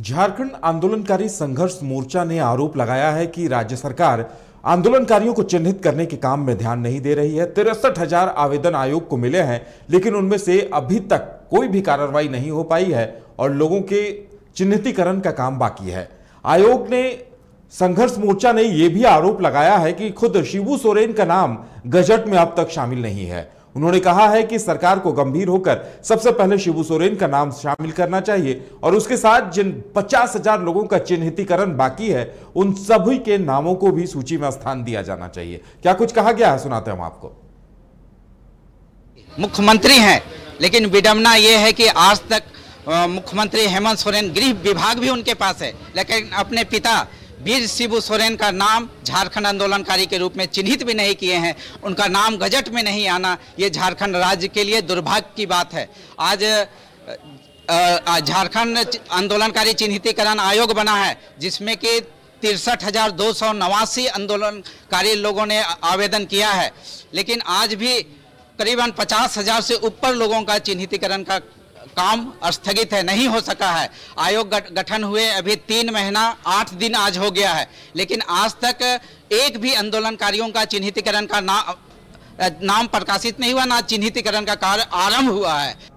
झारखंड आंदोलनकारी संघर्ष मोर्चा ने आरोप लगाया है कि राज्य सरकार आंदोलनकारियों को चिन्हित करने के काम में ध्यान नहीं दे रही है। तिरसठ हज़ार आवेदन आयोग को मिले हैं, लेकिन उनमें से अभी तक कोई भी कार्रवाई नहीं हो पाई है और लोगों के चिन्हितीकरण का काम बाकी है। आयोग ने संघर्ष मोर्चा ने यह भी आरोप लगाया है कि खुद शिबू सोरेन का नाम गजट में अब तक शामिल नहीं है। उन्होंने कहा है कि सरकार को गंभीर होकर सबसे पहले शिबू सोरेन का नाम शामिल करना चाहिए और उसके साथ जिन पचास हज़ार लोगों का चिन्हितीकरण बाकी है, उन सभी के नामों को भी सूची में स्थान दिया जाना चाहिए। क्या कुछ कहा गया है? सुनाते हम आपको। मुख्यमंत्री हैं, लेकिन विडम्बना यह है कि आज तक मुख्यमंत्री हेमंत सोरेन गृह विभाग भी उनके पास है, लेकिन अपने पिता वीर शिबू सोरेन का नाम झारखंड आंदोलनकारी के रूप में चिन्हित भी नहीं किए हैं। उनका नाम गजट में नहीं आना, ये झारखंड राज्य के लिए दुर्भाग्य की बात है। आज झारखंड आंदोलनकारी चिन्हितीकरण आयोग बना है, जिसमें कि तिरसठ हज़ार दो सौ नवासी आंदोलनकारी लोगों ने आवेदन किया है। लेकिन आज भी करीबन पचास हज़ार से ऊपर लोगों का चिन्हितीकरण का काम स्थगित है नहीं हो सका है। आयोग गठन हुए अभी तीन महीना आठ दिन आज हो गया है। लेकिन आज तक एक भी आंदोलनकारियों का चिन्हितीकरण का ना, नाम प्रकाशित नहीं हुआ ना चिन्हितीकरण का कार्य आरंभ हुआ है।